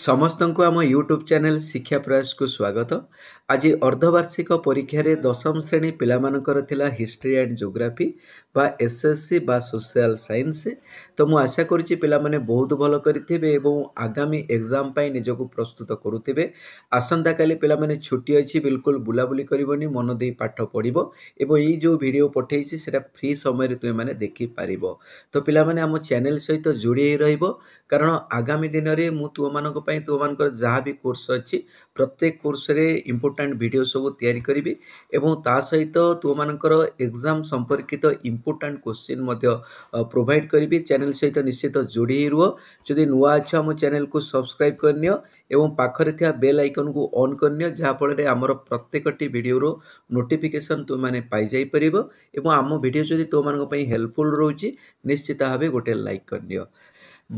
ସମସ୍ତଙ୍କୁ ଆମ YouTube channel ଶିକ୍ଷା ପ୍ରୟାସକୁ ସ୍ୱାଗତ ଆଜି ଅର୍ଦ୍ଧବାର୍ଷିକ ପରୀକ୍ଷାରେ ଦଶମ ଶ୍ରେଣୀ ପିଲାମାନଙ୍କର ଥିଲା ହିଷ୍ଟ୍ରି ଆଣ୍ଡ ଜୋଗ୍ରାଫି বা ଏସ୍ଏସ୍ସି ବା ସୋସିଆଲ୍ ସାଇନ୍ସ ତ ମୁଁ ଆଶା କରୁଛି ପିଲାମାନେ ବହୁତ ଭଲ କରିଥିବେ ଏବଂ ଆଗାମୀ ଏକ୍ଜାମ୍ ପାଇଁ ନିଜକୁ ପ୍ରସ୍ତୁତ କରୁଥିବେ ଆସନ୍ତାକାଲି ପିଲାମାନେ ଛୁଟି ଅଛି ବିଲକୁଲ ବୁଲାବୁଲି କରିବନି ମନ ଦେଇ ପାଠ ପଢ଼ିବ ଏବଂ ଏଇ ଯେଉଁ ଭିଡ଼ିଓ ପଠାଇଛି ସେଇଟା ଫ୍ରି ସମୟରେ ତୁମେମାନେ ଦେଖିପାରିବ ତ ପିଲାମାନେ ଆମ ଚ୍ୟାନେଲ୍ ସହିତ ଯୋଡ଼ି ହୋଇ ରହିବ କାରଣ ଆଗାମୀ ଦିନରେ ମୁଁ ତୁମମାନଙ୍କ ପାଇଁ ତୁମମାନଙ୍କର ଯାହା ବି କୋର୍ସ ଅଛି ପ୍ରତ୍ୟେକ କୋର୍ସରେ ଇମ୍ପୋର୍ଟାଣ୍ଟ ଭିଡ଼ିଓ ସବୁ ତିଆରି କରିବି ଏବଂ ତା ସହିତ ତୁମମାନଙ୍କର ଏକ୍ଜାମ୍ ସମ୍ପର୍କିତ ଇମ୍ପୋ ଇମ୍ପୋର୍ଟାଣ୍ଟ କୋଶ୍ଚିନ୍ ମଧ୍ୟ ପ୍ରୋଭାଇଡ଼ କରିବି ଚ୍ୟାନେଲ୍ ସହିତ ନିଶ୍ଚିତ ଯୋଡ଼ି ହୋଇ ରୁହ ଯଦି ନୂଆ ଅଛ ଆମ ଚ୍ୟାନେଲ୍କୁ ସବସ୍କ୍ରାଇବ୍ କରିନିଅ ଏବଂ ପାଖରେ ଥିବା ବେଲ୍ ଆଇକନ୍କୁ ଅନ୍ କରିନିଅ ଯାହାଫଳରେ ଆମର ପ୍ରତ୍ୟେକଟି ଭିଡ଼ିଓର ନୋଟିଫିକେସନ୍ ତୁମମାନେ ପାଇଯାଇପାରିବ ଏବଂ ଆମ ଭିଡ଼ିଓ ଯଦି ତୁମମାନଙ୍କ ପାଇଁ ହେଲ୍ପଫୁଲ୍ ରହୁଛି ନିଶ୍ଚିତ ଭାବେ ଗୋଟେ ଲାଇକ୍ କରିନିଅ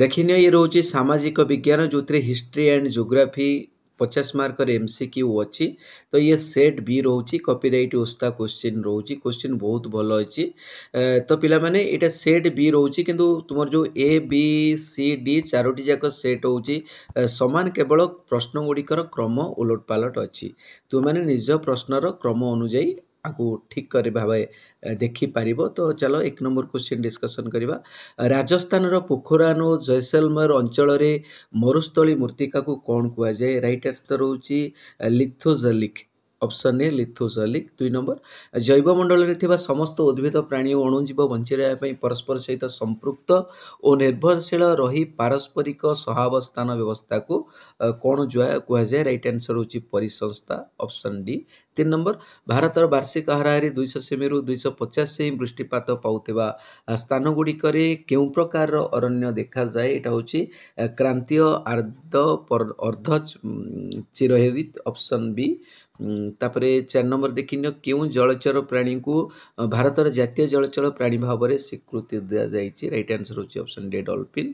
ଦେଖିନିଅ ଇଏ ରହୁଛି ସାମାଜିକ ବିଜ୍ଞାନ ଯେଉଁଥିରେ ହିଷ୍ଟ୍ରି ଆଣ୍ଡ ଜୋଗ୍ରାଫି ପଚାଶ ମାର୍କର ଏମ୍ ସି କ୍ୟୁ ଅଛି ତ ଇଏ ସେଟ୍ ବି ରହୁଛି କପିରାଇଟ୍ ଓସ୍ତା କୋଶ୍ଚିନ୍ ରହୁଛି କୋଶ୍ଚିନ୍ ବହୁତ ଭଲ ଅଛି ତ ପିଲାମାନେ ଏଇଟା ସେଟ୍ ବି ରହୁଛି କିନ୍ତୁ ତୁମର ଯେଉଁ ଏ ବି ସି ଡି ଚାରୋଟି ଯାକ ସେଟ୍ ହେଉଛି ସମାନ କେବଳ ପ୍ରଶ୍ନ ଗୁଡ଼ିକର କ୍ରମ ଓଲଟ ପାଲଟ ଅଛି ତୁମେମାନେ ନିଜ ପ୍ରଶ୍ନର କ୍ରମ ଅନୁଯାୟୀ আগো ঠিক করি ভাবে দেখি পারিবো তো চলো 1 নম্বর কোশ্চেন ডিসকাশন করিবা রাজস্থানৰ পোখৰানো জয়সলমৰ অঞ্চলৰে মরুস্থলী মূৰ্তিকা কো কোন কোৱা যায় রাইট হান্সত ৰুচি লিথোজালিক অপশন এ লিথোসলিক দুই নম্বৰ জৈৱমণ্ডলৰ থিবা সমস্ত উদ্ভিদ প্ৰাণী আৰু অণু জীৱ বংশৰি পৰস্পৰ সৈতে সম্প্ৰুক্ত ও নিৰ্ভৰশীল ৰহি পৰস্পৰিক সহাৱস্থান ব্যৱস্থাକୁ কোন জয়া কোহে ৰাইট আনসার হ'চি পৰিৱেশস্থা অপচন ডি ৩ নম্বৰ ভাৰতৰ वार्षिक আহাৰী 200 সেমিৰু 250 সেমি বৃষ্টিপাত পাউতেবা স্থানগুডি কৰে কিউ প্ৰকাৰৰ অৰণ্য দেখা যায় এটা হ'চি কাৰন্তীয় আৰ্ধ আৰ্ধ চিৰহৰিত অপচন বি ତାପରେ ଚାରି ନମ୍ବର ଦେଖିନିଅ କେଉଁ ଜଳଚର ପ୍ରାଣୀଙ୍କୁ ଭାରତର ଜାତୀୟ ଜଳଚର ପ୍ରାଣୀ ଭାବରେ ସ୍ୱୀକୃତି ଦିଆଯାଇଛି ରାଇଟ୍ ଆନ୍ସର୍ ହେଉଛି ଅପସନ୍ ଡି ଡଲଫିନ୍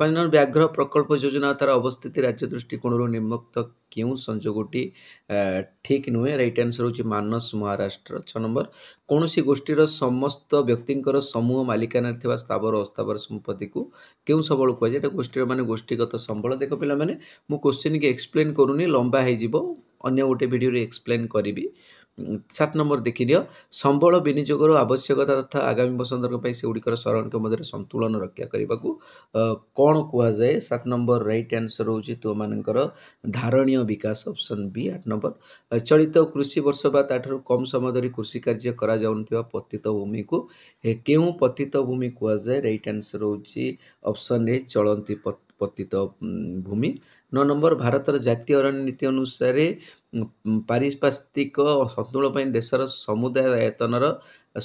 ପାଞ୍ଚ ନମ୍ବର ବ୍ୟାଘ୍ର ପ୍ରକଳ୍ପ ଯୋଜନା ତାର ଅବସ୍ଥିତି ରାଜ୍ୟ ଦୃଷ୍ଟିକୋଣରୁ ନିମ୍ନକ୍ତ କେଉଁ ସଂଯୋଗଟି ଠିକ୍ ନୁହେଁ ରାଇଟ୍ ଆନ୍ସର୍ ହେଉଛି ମାନସ ମହାରାଷ୍ଟ୍ର ଛଅ ନମ୍ବର କୌଣସି ଗୋଷ୍ଠୀର ସମସ୍ତ ବ୍ୟକ୍ତିଙ୍କର ସମୂହ ମାଲିକାନାରେ ଥିବା ସ୍ଥାବର ଅସ୍ଥାବର ସମ୍ପତ୍ତିକୁ କେଉଁ ସବଳ କୁହାଯାଏ ଏଇଟା ଗୋଷ୍ଠୀର ମାନେ ଗୋଷ୍ଠୀଗତ ସମ୍ବଳ ଦେଖ ପିଲାମାନେ ମୁଁ କୋଶ୍ଚିନ୍କି ଏକ୍ସପ୍ଲେନ୍ କରୁନି ଲମ୍ବା ହେଇଯିବ ଅନ୍ୟ ଗୋଟେ ଭିଡ଼ିଓରେ ଏକ୍ସପ୍ଲେନ୍ କରିବି ସାତ ନମ୍ବର ଦେଖିଦିଅ ସମ୍ବଳ ବିନିଯୋଗର ଆବଶ୍ୟକତା ତଥା ଆଗାମୀ ବସନ୍ତଙ୍କ ପାଇଁ ସେଗୁଡ଼ିକର ସରଳଙ୍କ ମଧ୍ୟରେ ସନ୍ତୁଳନ ରକ୍ଷା କରିବାକୁ କ'ଣ କୁହାଯାଏ ସାତ ନମ୍ବର ରାଇଟ୍ ଆନ୍ସର୍ ହେଉଛି ତୁମମାନଙ୍କର ଧାରଣୀୟ ବିକାଶ ଅପସନ୍ ବି ଆଠ ନମ୍ବର ଚଳିତ କୃଷି ବର୍ଷ ବା ତାଠାରୁ କମ୍ ସମୟ ଧରି କୃଷି କାର୍ଯ୍ୟ କରାଯାଉନଥିବା ପତିତ ଭୂମିକୁ କେଉଁ ପତିତ ଭୂମି କୁହାଯାଏ ରାଇଟ୍ ଆନ୍ସର୍ ହେଉଛି ଅପସନ୍ ଏ ଚଳନ୍ତି ପତିତ ଭୂମି ନଅ ନମ୍ବର ଭାରତର ଜାତୀୟ ଅରଣ୍ୟ ନୀତି ଅନୁସାରେ ପାରିପାର୍ଶ୍ୱିକ ସନ୍ତୁଳନ ପାଇଁ ଦେଶର ସମୁଦାୟ ଆୟତନର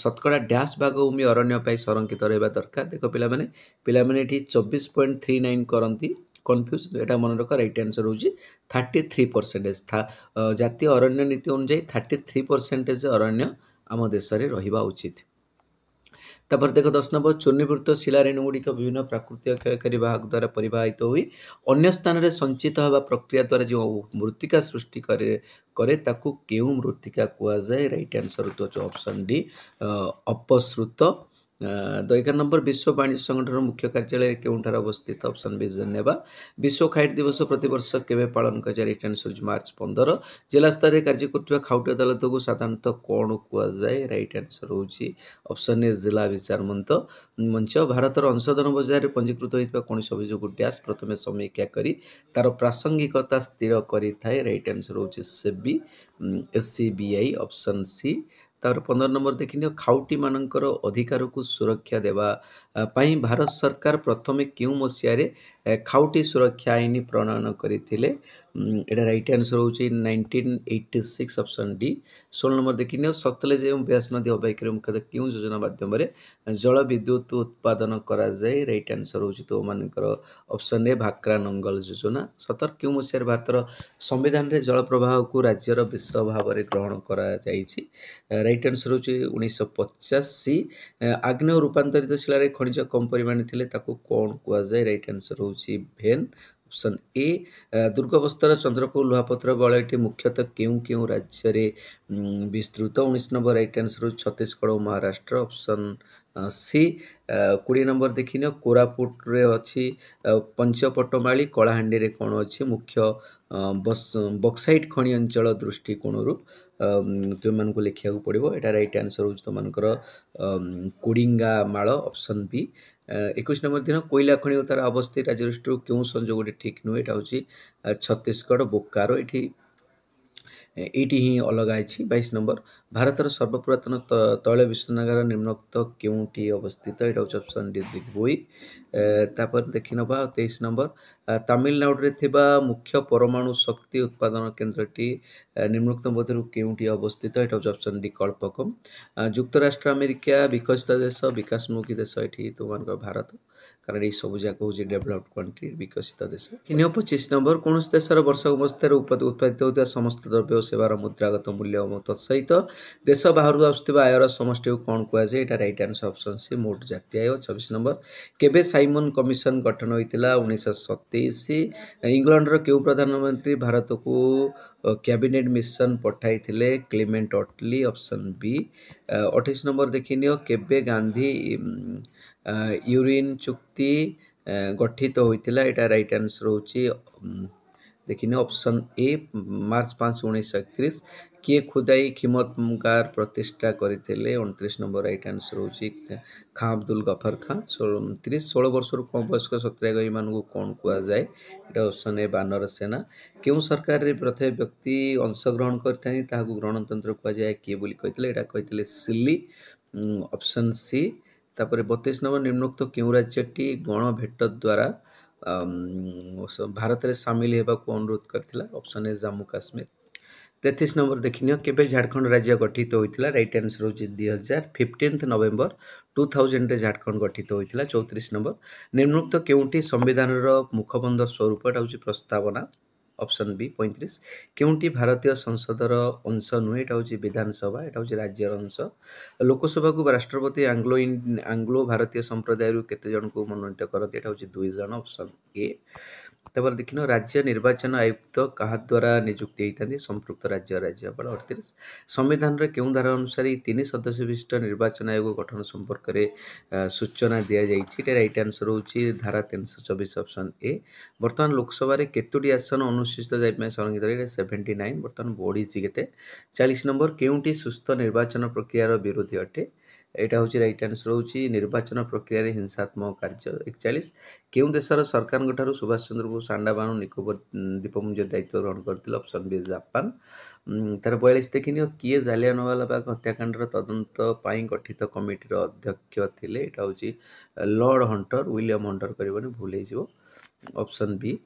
ଶତକଡ଼ା ଡ୍ୟାସ୍ ଭାଗଭୂମି ଅରଣ୍ୟ ପାଇଁ ସଂରକ୍ଷିତ ରହିବା ଦରକାର ଦେଖ ପିଲାମାନେ ପିଲାମାନେ ଏଠି ଚବିଶ ପଏଣ୍ଟ ଥ୍ରୀ ନାଇନ୍ କରନ୍ତି କନଫ୍ୟୁଜ୍ ଏଇଟା ମନେ ରଖ ରାଇଟ୍ ଆନ୍ସର ହେଉଛି ଥାର୍ଟି ଥ୍ରୀ ପରସେଣ୍ଟେଜ୍ ଥା ଜାତୀୟ ଅରଣ୍ୟ ନୀତି ଅନୁଯାୟୀ ଥାର୍ଟି ଥ୍ରୀ ପରସେଣ୍ଟେଜ୍ ଅରଣ୍ୟ ଆମ ଦେଶରେ ରହିବା ଉଚିତ तपर देख दस नम्बर चुर्णभूत शेणु गुडिक विभिन्न प्राकृतिक क्षयति भागद्वारा प्रवाहित हुँ अन्य स्थानले सञ्चित हेर्दा प्रक्रियाद्वारा जो मृत्तिका सृष्टि करे त केही मृत्तिका कुरा राइट आन्सर चाहिँ अप्सन डी अपश्रुत दैक नम्बर विश्व वाणिज्य सङ्गठन मुख्य कार्यालय केही अवस्थित ऑप्शन बी विवा विश्व खाइट दिवस प्रति बर्ष के मार्च पन्ध्र जिल्ला स्तर कार्ज्यु खाउटी अदालतको साधारण कन् कहाँ रइट आन्सर हुन्छ अप्सन ए जिल्ला विचार मन्त्र मञ्च भारत र अंशधारण बजार पञ्जीकृत हुनु ड्यास प्रथमे समीक्षा तार प्रासंगिकता स्थिर गरिए रइट आन्सर हो से एआई अप्सन सी ତାପରେ ପନ୍ଦର ନମ୍ବର ଦେଖିନିଅ ଖାଉଟିମାନଙ୍କର ଅଧିକାରକୁ ସୁରକ୍ଷା ଦେବା ପାଇଁ ଭାରତ ସରକାର ପ୍ରଥମେ କେଉଁ ମସିହାରେ ଖାଉଟି ସୁରକ୍ଷା ଆଇନ ପ୍ରଣୟନ କରିଥିଲେ ଏଇଟା ରାଇଟ୍ ଆନ୍ସର୍ ହେଉଛି nineteen eighty six option D ଷୋହଳ ନମ୍ବର ଦେଖିନିଅ ସତଲେଜ ଏବଂ ବ୍ୟାସ ନଦୀ ଅବାଇକରେ ମୁଖ୍ୟତଃ କେଉଁ ଯୋଜନା ମାଧ୍ୟମରେ ଜଳ ବିଦ୍ୟୁତ ଉତ୍ପାଦନ କରାଯାଏ ରାଇଟ୍ ଆନ୍ସର୍ ହେଉଛି ତୋମାନଙ୍କର ଅପସନ୍ ଏ ଭାକ୍ରା ନଙ୍ଗଲ ଯୋଜନା ସତର କେଉଁ ମସିହାରେ ଭାରତର ସମ୍ବିଧାନରେ ଜଳ ପ୍ରବାହକୁ ରାଜ୍ୟର ବିଷ ଭାବରେ ଗ୍ରହଣ କରାଯାଇଛି ରାଇଟ୍ ଆନ୍ସର୍ ହେଉଛି ଉଣେଇଶହ ପଚାଶି ଆଗ୍ନେୟ ରୂପାନ୍ତରିତ ଶିଳାରେ ଖଣିଜ କମ୍ ପରିମାଣ ଥିଲେ ତାକୁ କ'ଣ କୁହାଯାଏ ରାଇଟ୍ ଆନ୍ସର୍ ହେଉଛି ହେଉଛି ଭେନ୍ ଅପସନ୍ ଏ ଦୁର୍ଗାବସ୍ତର ଚନ୍ଦ୍ରପୁର ଲୁହାପତ୍ର ବଳୟଟି ମୁଖ୍ୟତଃ କେଉଁ କେଉଁ ରାଜ୍ୟରେ ବିସ୍ତୃତ ଉଣେଇଶ ନମ୍ବର ରାଇଟ୍ ଆନ୍ସର୍ ହେଉଛି ଛତିଶଗଡ଼ ଓ ମହାରାଷ୍ଟ୍ର ଅପସନ୍ ସି କୋଡ଼ିଏ ନମ୍ବର ଦେଖିନିଅ କୋରାପୁଟରେ ଅଛି ପଞ୍ଚପଟମାଳି କଳାହାଣ୍ଡିରେ କ'ଣ ଅଛି ମୁଖ୍ୟ ବକ୍ସାଇଟ୍ ଖଣି ଅଞ୍ଚଳ ଦୃଷ୍ଟିକୋଣରୁ ତୁମମାନଙ୍କୁ ଲେଖିବାକୁ ପଡ଼ିବ ଏଇଟା ରାଇଟ୍ ଆନ୍ସର୍ ହେଉଛି ତୁମମାନଙ୍କର କୋଡ଼ିଙ୍ଗାମାଳ ଅପସନ୍ ବି একুশ নম্বর দিନ କୋଇଲାଖଣି ଓ ତା'ର ଅବସ୍ଥିତ ରାଜ୍ୟଗୋଷ୍ଠୀରୁ କେଉଁ ସଂଯୋଗଟି ଠିକ୍ ନୁହେଁ ଏଇଟା ହେଉଛି ଛତିଶଗଡ଼ ବୋକାରୋ ଏଠି ଏଇଠି ହିଁ ଅଲଗା ଅଛି ବାଇଶ ନମ୍ବର ଭାରତର ସର୍ବପୁରାତନ ତୈଳ ବିଶୋଧନାଗାର ନିମ୍ନୋକ୍ତ କେଉଁଠି ଅବସ୍ଥିତ ଏଇଟା ହେଉଛି ଅପସନ୍ ଡି ଦିଗବୋଇ ତାପରେ ଦେଖିନେବା ତେଇଶ ନମ୍ବର ତାମିଲନାଡ଼ୁରେ ଥିବା ମୁଖ୍ୟ ପରମାଣୁ ଶକ୍ତି ଉତ୍ପାଦନ କେନ୍ଦ୍ରଟି ନିମ୍ନୋକ୍ତ ମଧ୍ୟରୁ କେଉଁଠି ଅବସ୍ଥିତ ଏଇଟା ହେଉଛି ଅପସନ୍ ଡି କଳ୍ପକମ୍ ଯୁକ୍ତରାଷ୍ଟ୍ର ଆମେରିକା ବିକଶିତ ଦେଶ ବିକାଶମୁଖୀ ଦେଶ ଏଠି ତୁମମାନଙ୍କର ଭାରତ କାରଣ ଏଇ ସବୁ ଯାକ ହେଉଛି ଡେଭଲପ୍ଡ କଣ୍ଟ୍ରି ବିକଶିତ ଦେଶ ତିନି ପଚିଶ ନମ୍ବର କୌଣସି ଦେଶର ବର୍ଷକ ମଧ୍ୟରେ ଉତ୍ପାଦିତ ହେଉଥିବା ସମସ୍ତ ଦ୍ରବ୍ୟ ଓ ସେବାର ମୁଦ୍ରାଗତ ମୂଲ୍ୟ ତତ୍ସହିତ ଦେଶ ବାହାରୁ ଆସୁଥିବା ଆୟର ସମଷ୍ଟିକୁ କ'ଣ କୁହାଯାଏ ଏଇଟା ରାଇଟ୍ ଆନ୍ସର ଅପସନ୍ ସି ମୋଟ ଜାତୀୟ ଆୟ ଛବିଶ ନମ୍ବର କେବେ ସାଇ ସାଇମନ୍ କମିଶନ୍ ଗଠନ ହୋଇଥିଲା ଉଣେଇଶହ ସତେଇଶ ଇଂଲଣ୍ଡର କେଉଁ ପ୍ରଧାନମନ୍ତ୍ରୀ ଭାରତକୁ କ୍ୟାବିନେଟ୍ ମିଶନ୍ ପଠାଇଥିଲେ କ୍ଲିମେଣ୍ଟ ଅଟଲି ଅପସନ୍ ବି ଅଠେଇଶ ନମ୍ବର ଦେଖିନିଅ କେବେ ଗାନ୍ଧୀ ୟୁରିନ୍ ଚୁକ୍ତି ଗଠିତ ହୋଇଥିଲା ଏଇଟା ରାଇଟ୍ ଆନ୍ସର୍ ହେଉଛି देखने ऑप्शन ए मार्च पाँच उन्नीस एकतीस किए खुदाई खिमतगार प्रतिष्ठा करते अणतीस नंबर रईट आंसर हो खाँ अब्दुल गफर खाँ तीस षोल वर्ष रू कम वयस्क सत्याग्रही मान कौन कहुए ये ऑप्शन ए बानर सेना के सरकार प्रत्येक व्यक्ति अंशग्रहण करता गणतंत्र कहुए किए बोली कहते यहाँ कहते सिली ऑप्शन सी तापर बतीस नंबर निम्नोक्त के राज्यटी गण भेट द्वारा भारत अनुरोध हुनुरोध अप्सन ए जम्मू काश्मीर तेतिस नम्बर देखिन् के झाडखण्ड राज्य गठित हुन्छ रेट आन्सर हो दुई हजार fifteenth November two thousand Jharkhand गठित हुन्छ चौतिस नम्बर निक्त के सम्विधान स्वरूप प्रस्तावना अप्सन वि पैँतिरि के भारतीय संसद र अंश नुहेँ विधानसभा हौ विधानसभाटा राज्य अंश को राष्ट्रपति आङ्लो आङ्लो भारतीय सम्प्रदायको मनोन दुई जन ऑप्शन ए ତାପରେ ଦେଖିନ ରାଜ୍ୟ ନିର୍ବାଚନ ଆୟୁକ୍ତ କାହା ଦ୍ୱାରା ନିଯୁକ୍ତି ହୋଇଥାନ୍ତି ସମ୍ପୃକ୍ତ ରାଜ୍ୟ ରାଜ୍ୟପାଳ ଅଠତିରିଶ ସମ୍ବିଧାନର କେଉଁ ଧାରା ଅନୁସାରେ ତିନି ସଦସ୍ୟ ବିଶିଷ୍ଟ ନିର୍ବାଚନ ଆୟୋଗ ଗଠନ ସମ୍ପର୍କରେ ସୂଚନା ଦିଆଯାଇଛି ଏଇଟା ରାଇଟ୍ ଆନ୍ସର୍ ହେଉଛି ଧାରା ତିନିଶହ ଚବିଶ ଅପସନ୍ ଏ ବର୍ତ୍ତମାନ ଲୋକସଭାରେ କେତୋଟି ଆସନ ଅନୁସୂଚିତ ଜାତି ପାଇଁ ସଂରକ୍ଷିତ ଏଇଟା ସେଭେଣ୍ଟି ନାଇନ୍ ବର୍ତ୍ତମାନ ବଢ଼ିଛି କେତେ ଚାଳିଶ ନମ୍ବର କେଉଁଟି ସୁସ୍ଥ ନିର୍ବାଚନ ପ୍ରକ୍ରିୟାର ବିରୋଧୀ ଅଟେ एटा एउटा हौट आन्सर प्रक्रिया रे हिंसात्मक कार्य 41 केउ देश सरकार गठारु सुभाष चंद्र बोस आण्डामा निकोबर दीपमुञ्जर दायित्व ग्रहण गरि ऑप्शन बी जापान तर 42 देखियो कि जाले नवाला बा तदंत पाई गठित कमिटर अध्यक्ष थिले एटा होची लॉर्ड हंटर विलियम ओलियम हन्टर भूलै भुल ऑप्शन बी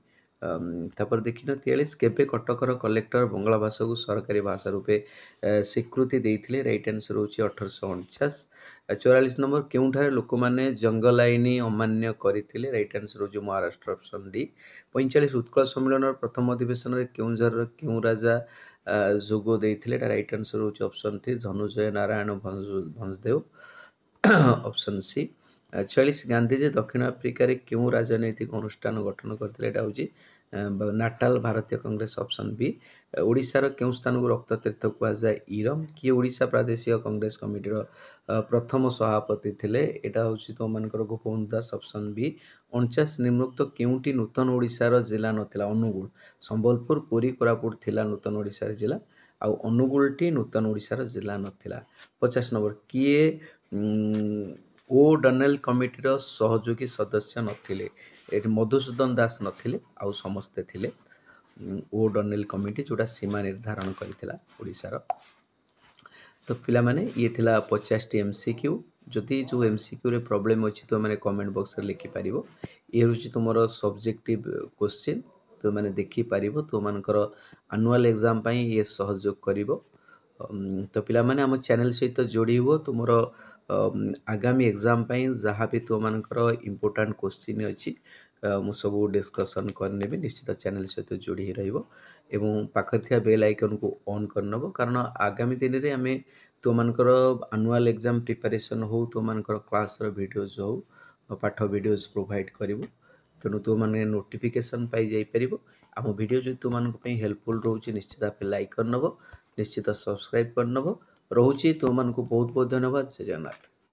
ତାପରେ ଦେଖିନ ତେୟାଳିଶ କେବେ କଟକର କଲେକ୍ଟର ବଙ୍ଗଳା ଭାଷାକୁ ସରକାରୀ ଭାଷା ରୂପେ ସ୍ୱୀକୃତି ଦେଇଥିଲେ ରାଇଟ୍ ଆନ୍ସର୍ ହେଉଛି ଅଠରଶହ ଅଣଚାଶ ଚଉରାଳିଶ ନମ୍ବର କେଉଁଠାରେ ଲୋକମାନେ ଜଙ୍ଗଲ ଆଇନ ଅମାନ୍ୟ କରିଥିଲେ ରାଇଟ୍ ଆନ୍ସର୍ ହେଉଛି ମହାରାଷ୍ଟ୍ର ଅପସନ୍ ଡି ପଇଁଚାଳିଶ ଉତ୍କଳ ସମ୍ମିଳନର ପ୍ରଥମ ଅଧିବେଶନରେ କେଉଁଝରର କେଉଁ ରାଜା ଯୋଗ ଦେଇଥିଲେ ଏଇଟା ରାଇଟ୍ ଆନ୍ସର୍ ହେଉଛି option three Dhananjay Narayan Bhanjdeo option C ছয়াল্লিশ Gandhiji দক্ষিণ আফ্রিকার কেউ রাজনৈতিক অনুষ্ঠান গঠন করে এটা হচ্ছে নাটাল ভারতীয় কংগ্রেস অপশন বি ଓଡ଼ିଶାର କେଉଁ ସ୍ଥାନକୁ ରକ୍ତ ତୀର୍ଥ କୁହାଯାଏ ଇରମ୍ କିଏ ଓଡ଼ିଶା ପ୍ରାଦେଶିକ କଂଗ୍ରେସ କମିଟିର ପ୍ରଥମ ସଭାପତି ଥିଲେ ଏଇଟା ହେଉଛି ତୁମମାନଙ୍କର ଗୋପବନ୍ଧୁ ଦାସ ଅପସନ୍ ବି ଅଣଚାଶ ନିମ୍ନୋକ୍ତ କେଉଁଟି ନୂତନ ଓଡ଼ିଶାର ଜିଲ୍ଲା ନଥିଲା ଅନୁଗୁଳ ସମ୍ବଲପୁର ପୁରୀ କୋରାପୁଟ ଥିଲା ନୂତନ ଓଡ଼ିଶାର ଜିଲ୍ଲା ଆଉ ଅନୁଗୁଳଟି ନୂତନ ଓଡ଼ିଶାର ଜିଲ୍ଲା ନଥିଲା ପଚାଶ ନମ୍ବର କିଏ ଓ ଡନେଲ କମିଟିର ସହଯୋଗୀ ସଦସ୍ୟ ନଥିଲେ ଏଠି ମଧୁସୂଦନ ଦାସ ନଥିଲେ ଆଉ ସମସ୍ତେ ଥିଲେ ଓ ଡନେଲ କମିଟି ଯେଉଁଟା ସୀମା ନିର୍ଦ୍ଧାରଣ କରିଥିଲା ଓଡ଼ିଶାର ତ ପିଲାମାନେ ଇଏ ଥିଲା ପଚାଶଟି ଏମ୍ ସି କ୍ୟୁ ଯଦି ଯେଉଁ ଏମ୍ ସି କ୍ୟୁରେ ପ୍ରୋବ୍ଲେମ୍ ଅଛି ତୁମେମାନେ କମେଣ୍ଟ ବକ୍ସରେ ଲେଖିପାରିବ ଇଏ ହେଉଛି ତୁମର ସବଜେକ୍ଟିଭ୍ କୋଶ୍ଚିନ୍ ତୁମେମାନେ ଦେଖିପାରିବ ତୁମମାନଙ୍କର ଆନୁଆଲ୍ ଏକ୍ଜାମ୍ ପାଇଁ ଇଏ ସହଯୋଗ କରିବ ତ ପିଲାମାନେ ଆମ ଚ୍ୟାନେଲ୍ ସହିତ ଯୋଡ଼ିବ ତୁମର ଆଗାମୀ ଏକ୍ଜାମ୍ ପାଇଁ ଯାହା ବି ତୁମମାନଙ୍କର ଇମ୍ପୋର୍ଟାଣ୍ଟ କୋଶ୍ଚିନ୍ ଅଛି ମୁଁ ସବୁ ଡିସ୍କସନ୍ କରିନେବି ନିଶ୍ଚିତ ଚ୍ୟାନେଲ୍ ସହିତ ଯୋଡ଼ି ହୋଇ ରହିବ ଏବଂ ପାଖରେ ଥିବା ବେଲ୍ ଆଇକନ୍କୁ ଅନ୍ କରିନେବ କାରଣ ଆଗାମୀ ଦିନରେ ଆମେ ତୁମମାନଙ୍କର ଆନୁଆଲ୍ ଏକ୍ଜାମ୍ ପ୍ରିପାରେସନ୍ ହେଉ ତୁମମାନଙ୍କର କ୍ଲାସ୍ର ଭିଡ଼ିଓଜ୍ ହେଉ ପାଠ ଭିଡ଼ିଓଜ୍ ପ୍ରୋଭାଇଡ଼ କରିବୁ ତେଣୁ ତୁମମାନେ ନୋଟିଫିକେସନ୍ ପାଇଯାଇପାରିବ ଆମ ଭିଡ଼ିଓ ଯଦି ତୁମମାନଙ୍କ ପାଇଁ ହେଲ୍ପଫୁଲ୍ ରହୁଛି ନିଶ୍ଚିତ ଭାବେ ଲାଇକ୍ କରିନେବ निश्चित सब्सक्राइब करनेब रोचे तुम मूँ बहुत बहुत धन्यवाद जय जगन्नाथ